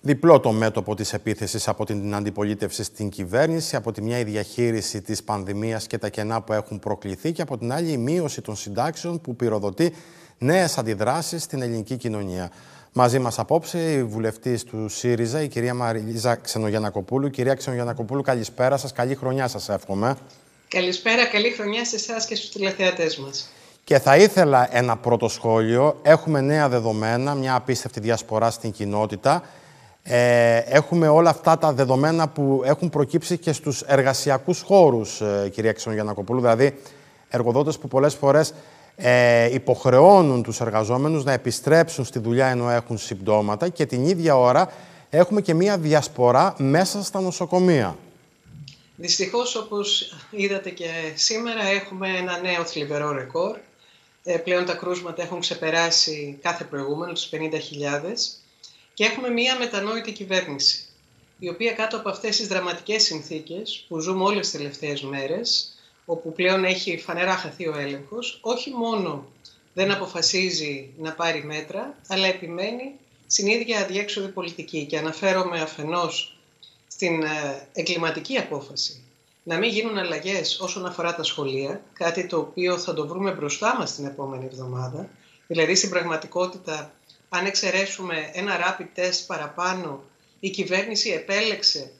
διπλό το μέτωπο της επίθεσης από την αντιπολίτευση στην κυβέρνηση, από τη μια η διαχείριση της πανδημίας και τα κενά που έχουν προκληθεί και από την άλλη η μείωση των συντάξεων που πυροδοτεί νέες αντιδράσεις στην ελληνική κοινωνία. Μαζί μας απόψε η βουλευτής του ΣΥΡΙΖΑ, η κυρία Μαρίζα Ξενογιανακοπούλου. Κυρία Ξενογιανακοπούλου, καλησπέρα σας, καλή χρονιά σας εύχομαι. Καλησπέρα, καλή χρονιά σε εσάς και στους τηλεθεατές μας. Και θα ήθελα ένα πρώτο σχόλιο. Έχουμε νέα δεδομένα, μια απίστευτη διασπορά στην κοινότητα. Ε, έχουμε όλα αυτά τα δεδομένα που έχουν προκύψει και στους εργασιακούς χώρους, ε, κυρία Ξενογιανακοπούλου. Δηλαδή, εργοδότες που πολλές φορές ε, υποχρεώνουν τους εργαζόμενους να επιστρέψουν στη δουλειά ενώ έχουν συμπτώματα και την ίδια ώρα έχουμε και μία διασπορά μέσα στα νοσοκομεία. Δυστυχώς, όπως είδατε και σήμερα, έχουμε ένα νέο θλιβερό ρεκόρ. Ε, πλέον τα κρούσματα έχουν ξεπεράσει κάθε προηγούμενο, τους 50.000 και έχουμε μία μετανόητη κυβέρνηση, η οποία κάτω από αυτές τις δραματικές συνθήκες που ζούμε όλες τις τελευταίες μέρες, όπου πλέον έχει φανερά χαθεί ο έλεγχος, όχι μόνο δεν αποφασίζει να πάρει μέτρα, αλλά επιμένει στην ίδια αδιέξοδη πολιτική. Και αναφέρομαι αφενός στην ε, εγκληματική απόφαση να μην γίνουν αλλαγές όσον αφορά τα σχολεία, κάτι το οποίο θα το βρούμε μπροστά μας την επόμενη εβδομάδα. Δηλαδή, στην πραγματικότητα, αν εξαιρέσουμε ένα rapid test παραπάνω, η κυβέρνηση επέλεξε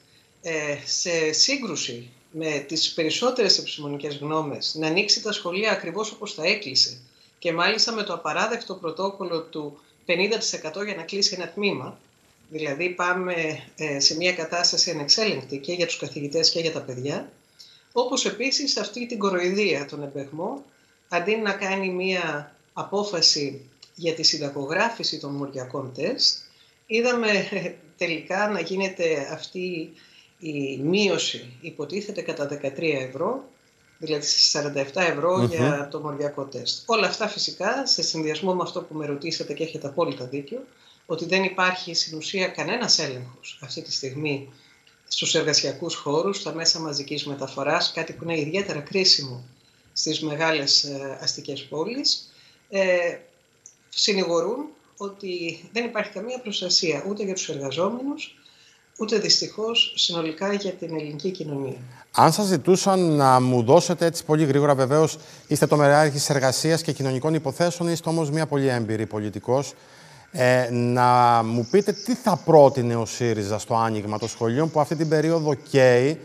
ε, σε σύγκρουση με τις περισσότερες επιστημονικές γνώμες να ανοίξει τα σχολεία ακριβώς όπως τα έκλεισε και μάλιστα με το απαράδεκτο πρωτόκολλο του 50% για να κλείσει ένα τμήμα, δηλαδή πάμε ε, σε μια κατάσταση ανεξέλεγκτη και για τους καθηγητές και για τα παιδιά, όπως επίσης αυτή την κοροϊδία των επεγμών, αντί να κάνει μια απόφαση για τη συνταγογράφηση των μοριακών τεστ, είδαμε ε, τελικά να γίνεται αυτή η μείωση υποτίθεται κατά 13 ευρώ, δηλαδή 47 ευρώ για το μοριακό τεστ. Όλα αυτά φυσικά σε συνδυασμό με αυτό που με ρωτήσατε και έχετε απόλυτα δίκιο, ότι δεν υπάρχει στην ουσία κανένας έλεγχος αυτή τη στιγμή στους εργασιακούς χώρους, στα μέσα μαζικής μεταφοράς, κάτι που είναι ιδιαίτερα κρίσιμο στις μεγάλες ε, αστικές πόλεις, ε, συνηγορούν ότι δεν υπάρχει καμία προστασία ούτε για τους εργαζόμενους, ούτε δυστυχώς συνολικά για την ελληνική κοινωνία. Αν σας ζητούσαν να μου δώσετε έτσι πολύ γρήγορα, βεβαίως είστε το μεράρχης εργασίας και κοινωνικών υποθέσεων, είστε όμως μια πολύ έμπειρη πολιτικός, ε, να μου πείτε τι θα πρότεινε ο ΣΥΡΙΖΑ στο άνοιγμα των σχολείων που αυτή την περίοδο καίει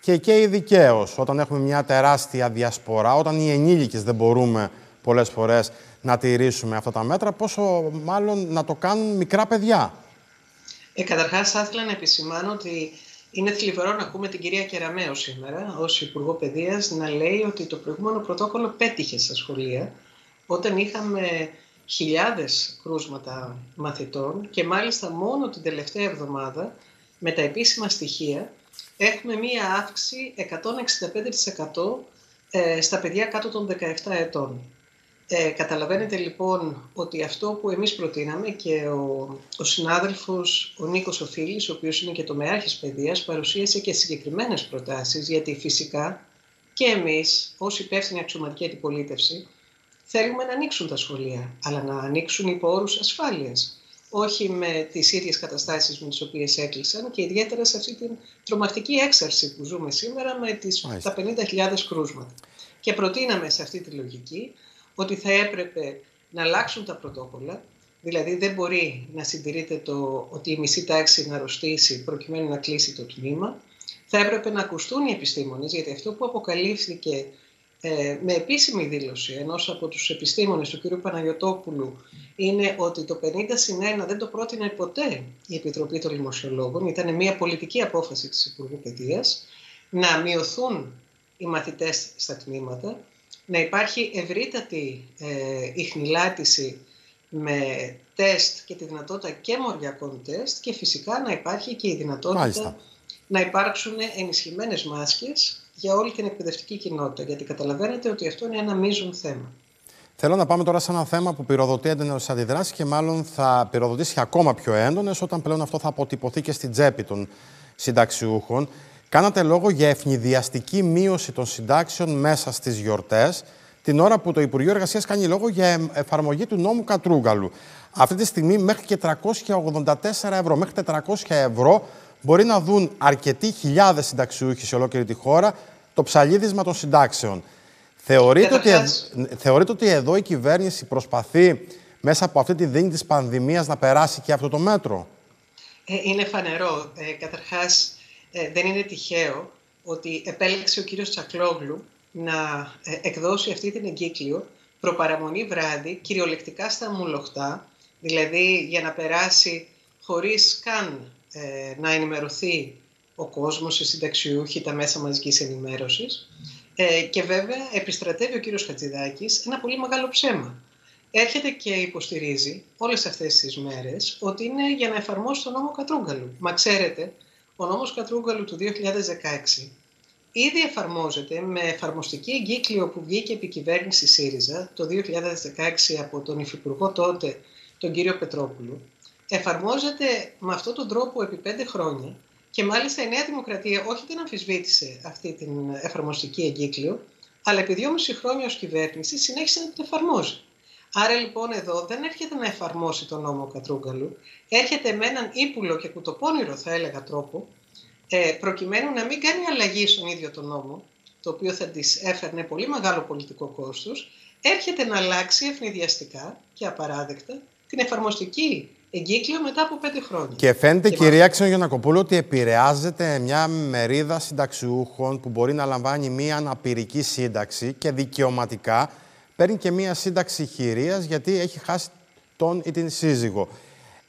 και καίει δικαίως όταν έχουμε μια τεράστια διασπορά, όταν οι ενήλικες δεν μπορούμε πολλές φορές να τηρήσουμε αυτά τα μέτρα, πόσο μάλλον να το κάνουν μικρά παιδιά. Ε, Καταρχάς, θα ήθελα να επισημάνω ότι είναι θλιβερό να ακούμε την κυρία Κεραμέο σήμερα, ως Υπουργό Παιδείας, να λέει ότι το προηγούμενο πρωτόκολλο πέτυχε στα σχολεία, όταν είχαμε χιλιάδες κρούσματα μαθητών και μάλιστα μόνο την τελευταία εβδομάδα με τα επίσημα στοιχεία έχουμε μία αύξηση 165% ε, στα παιδιά κάτω των 17 ετών. Ε, καταλαβαίνετε λοιπόν ότι αυτό που εμείς προτείναμε και ο, ο συνάδελφος ο Νίκος Οφίλης, ο οποίος είναι και το μεάρχης παιδείας, παρουσίασε και συγκεκριμένες προτάσεις, γιατί φυσικά και εμείς ως υπεύθυνη αξιωματική αντιπολίτευση θέλουμε να ανοίξουν τα σχολεία, αλλά να ανοίξουν υπό όρους ασφάλειας. Όχι με τις ίδιες καταστάσεις με τις οποίες έκλεισαν και ιδιαίτερα σε αυτή την τρομακτική έξαρση που ζούμε σήμερα με τις, τα 50.000 κρούσματα. Και προτείναμε σε αυτή τη λογική ότι θα έπρεπε να αλλάξουν τα πρωτόκολλα, δηλαδή δεν μπορεί να συντηρείται το ότι η μισή τάξη να αρρωστήσει προκειμένου να κλείσει το τμήμα. Θα έπρεπε να ακουστούν οι επιστήμονες, γιατί αυτό που αποκαλύφθηκε ε, με επίσημη δήλωση ενός από τους επιστήμονες του κ. Παναγιωτόπουλου είναι ότι το 50 συν 1 δεν το πρότεινε ποτέ η Επιτροπή των Δημοσιολόγων. Ήταν μια πολιτική απόφαση της Υπουργού Παιδείας να μειωθούν οι μαθητές στα τμήματα, να υπάρχει ευρύτατη ε, ιχνηλάτηση με τεστ και τη δυνατότητα και μοριακών τεστ και φυσικά να υπάρχει και η δυνατότητα να υπάρξουν ενισχυμένες μάσκες για όλη την εκπαιδευτική κοινότητα. Γιατί καταλαβαίνετε ότι αυτό είναι ένα μείζον θέμα. Θέλω να πάμε τώρα σε ένα θέμα που πυροδοτεί έντονες αντιδράσεις και μάλλον θα πυροδοτήσει ακόμα πιο έντονες όταν πλέον αυτό θα αποτυπωθεί και στην τσέπη των συνταξιούχων. Κάνατε λόγο για ευνηδιαστική μείωση των συντάξεων μέσα στις γιορτές. την ώρα που το Υπουργείο Εργασίας κάνει λόγο για εφαρμογή του νόμου Κατρούγκαλου. Αυτή τη στιγμή μέχρι και 384 ευρώ, μέχρι 400 ευρώ μπορεί να δουν αρκετοί χιλιάδες συνταξιούχοι σε ολόκληρη τη χώρα το ψαλίδισμα των συντάξεων. Θεωρείτε, ότι, θεωρείτε ότι εδώ η κυβέρνηση προσπαθεί μέσα από αυτή τη δίνη της πανδημίας να περάσει και αυτό το μέτρο; Ε, είναι φανερό. Ε, καταρχάς, ε, δεν είναι τυχαίο ότι επέλεξε ο κύριος Τσακλόγλου να ε, εκδώσει αυτή την εγκύκλιο προπαραμονή βράδυ, κυριολεκτικά στα μουλοχτά, δηλαδή για να περάσει χωρίς καν ε, να ενημερωθεί ο κόσμος, οι συνταξιούχοι, τα μέσα μαζικής ενημέρωσης. Ε, και βέβαια επιστρατεύει ο κύριος Χατζηδάκης ένα πολύ μεγάλο ψέμα. Έρχεται και υποστηρίζει όλες αυτές τις μέρες ότι είναι για να εφαρμόσει τον νόμο Κατρούγκαλου. Μα ξέρετε, ο νόμος Κατρούγκαλου του 2016 ήδη εφαρμόζεται με εφαρμοστική εγκύκλιο που βγήκε επί κυβέρνηση ΣΥΡΙΖΑ το 2016 από τον Υφυπουργό τότε, τον κύριο Πετρόπουλου. Εφαρμόζεται με αυτόν τον τρόπο επί πέντε χρόνια και μάλιστα η Νέα Δημοκρατία όχι δεν αμφισβήτησε αυτή την εφαρμοστική εγκύκλιο, αλλά επί δυόμιση χρόνια ως κυβέρνηση συνέχισε να την εφαρμόζει. Άρα λοιπόν εδώ δεν έρχεται να εφαρμόσει τον νόμο Κατρούγκαλου, έρχεται με έναν ύπουλο και κουτοπώνυρο θα έλεγα τρόπο, ε, προκειμένου να μην κάνει αλλαγή στον ίδιο τον νόμο, το οποίο θα της έφερνε πολύ μεγάλο πολιτικό κόστος, έρχεται να αλλάξει ευνηδιαστικά και απαράδεκτα την εφαρμοστική εγκύκλιο μετά από πέντε χρόνια. Και φαίνεται, και κυρία Ξενογιονακοπούλου, ότι επηρεάζεται μια μερίδα συνταξιούχων που μπορεί να λαμβάνει μια αναπηρική σύνταξη και δικαιωματικά παίρνει και μια σύνταξη χειρίας γιατί έχει χάσει τον ή την σύζυγο.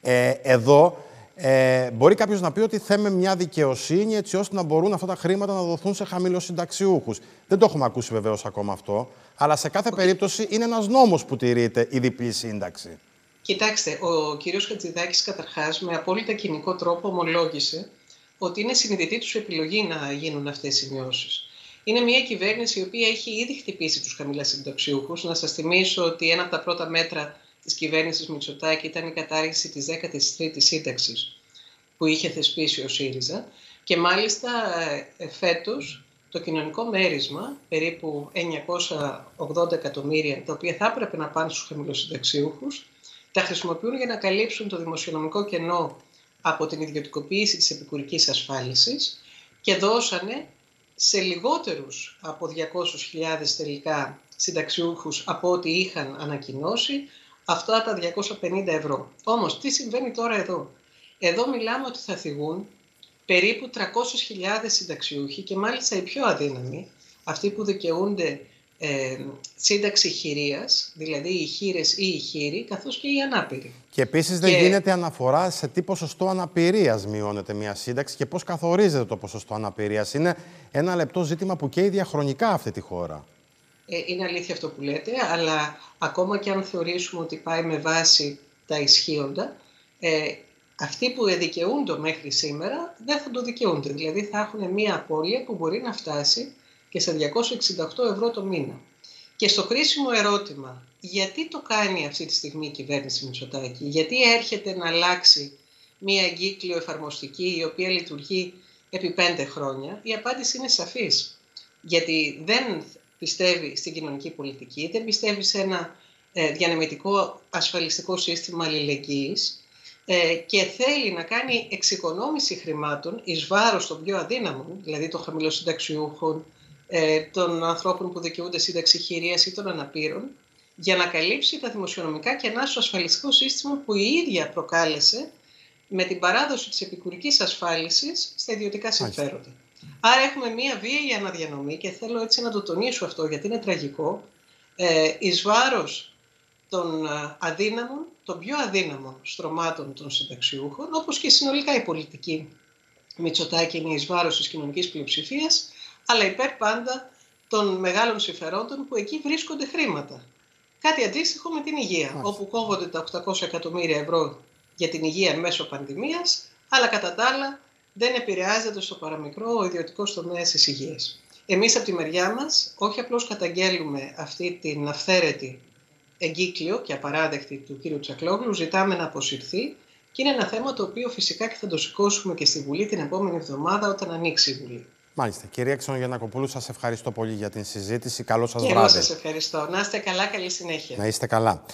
Ε, εδώ ε, μπορεί κάποιος να πει ότι θέμε μια δικαιοσύνη έτσι ώστε να μπορούν αυτά τα χρήματα να δοθούν σε χαμηλοσυνταξιούχους. Δεν το έχουμε ακούσει βεβαίως ακόμα αυτό. Αλλά σε κάθε περίπτωση είναι ένας νόμος που τηρείται η διπλή σύνταξη. Κοιτάξτε, ο κύριος Χατζηδάκης καταρχάς με απόλυτα κοινικό τρόπο ομολόγησε ότι είναι συνειδητή τους επιλογή να γίνουν αυτές οι μειώσεις. Είναι μια κυβέρνηση η οποία έχει ήδη χτυπήσει τους χαμηλά συνταξιούχους. Να σας θυμίσω ότι ένα από τα πρώτα μέτρα της κυβέρνησης Μητσοτάκη ήταν η κατάργηση της 13η σύνταξης που είχε θεσπίσει ο ΣΥΡΙΖΑ. Και μάλιστα ε, φέτος το κοινωνικό μέρισμα, περίπου 980 εκατομμύρια, τα οποία θα έπρεπε να πάνε στους χαμηλοσυνταξιούχους, τα χρησιμοποιούν για να καλύψουν το δημοσιονομικό κενό από την ιδιωτικοποίηση της επικουρικής ασφάλισης και δώσανε σε λιγότερους από 200.000 τελικά συνταξιούχους από ό,τι είχαν ανακοινώσει αυτά τα 250 ευρώ. Όμως, τι συμβαίνει τώρα εδώ; Εδώ μιλάμε ότι θα θυγούν περίπου 300.000 συνταξιούχοι και μάλιστα οι πιο αδύναμοι, αυτοί που δικαιούνται ε, σύνταξη χειρίας, δηλαδή οι χείρες ή οι χείροι, καθώς και οι ανάπηροι. Και επίσης δεν γίνεται αναφορά σε τι ποσοστό αναπηρίας μειώνεται μια σύνταξη και πώς καθορίζεται το ποσοστό αναπηρίας. Είναι ένα λεπτό ζήτημα που καίει διαχρονικά αυτή τη χώρα. Ε, είναι αλήθεια αυτό που λέτε, αλλά ακόμα και αν θεωρήσουμε ότι πάει με βάση τα ισχύοντα, ε, αυτοί που δικαιούνται μέχρι σήμερα δεν θα το δικαιούνται. Δηλαδή θα έχουν μία απώλεια που μπορεί να φτάσει και σε 268 ευρώ το μήνα. Και στο κρίσιμο ερώτημα, γιατί το κάνει αυτή τη στιγμή η κυβέρνηση Μητσοτάκη, γιατί έρχεται να αλλάξει μία εγκύκλιο εφαρμοστική η οποία λειτουργεί επί πέντε χρόνια, η απάντηση είναι σαφής. Γιατί δεν πιστεύει στην κοινωνική πολιτική, δεν πιστεύει σε ένα ε, διανεμητικό ασφαλιστικό σύστημα αλληλεγγύης ε, και θέλει να κάνει εξοικονόμηση χρημάτων εις βάρος των πιο αδύναμων, δηλαδή των χαμηλοσυνταξιούχων, ε, των ανθρώπων που δικαιούνται σύνταξη χειρίας ή των αναπήρων, για να καλύψει τα δημοσιονομικά κενά στο ασφαλιστικό σύστημα που η ίδια προκάλεσε με την παράδοση της επικουρικής ασφάλισης στα ιδιωτικά συμφέροντα. Άρα έχουμε μία βίαιη αναδιανομή και θέλω έτσι να το τονίσω αυτό γιατί είναι τραγικό, ε, εις βάρος των ε, αδύναμων, των πιο αδύναμων στρωμάτων των συνταξιούχων, όπως και συνολικά η πολιτική Μητσοτάκη είναι εις βάρος της κοινωνικής πλειοψηφίας, αλλά υπέρ πάντα των μεγάλων συμφερόντων που εκεί βρίσκονται χρήματα. Κάτι αντίστοιχο με την υγεία, όπου κόβονται τα 800 εκατομμύρια ευρώ για την υγεία μέσω πανδημίας, αλλά κατά τα άλλα δεν επηρεάζεται στο παραμικρό ο ιδιωτικός τομέας της υγείας. Εμείς από τη μεριά μας, όχι απλώς καταγγέλουμε αυτή την αυθαίρετη εγκύκλιο και απαράδεκτη του κ. Τσακλόγλου, ζητάμε να αποσυρθεί και είναι ένα θέμα το οποίο φυσικά και θα το σηκώσουμε και στη Βουλή την επόμενη εβδομάδα όταν ανοίξει η Βουλή. Μάλιστα. Κυρία Ξενογεννακοπούλου, σας ευχαριστώ πολύ για την συζήτηση. Καλό σας βράδυ. Και εγώ σας ευχαριστώ. Να είστε καλά, καλή συνέχεια. Να είστε καλά.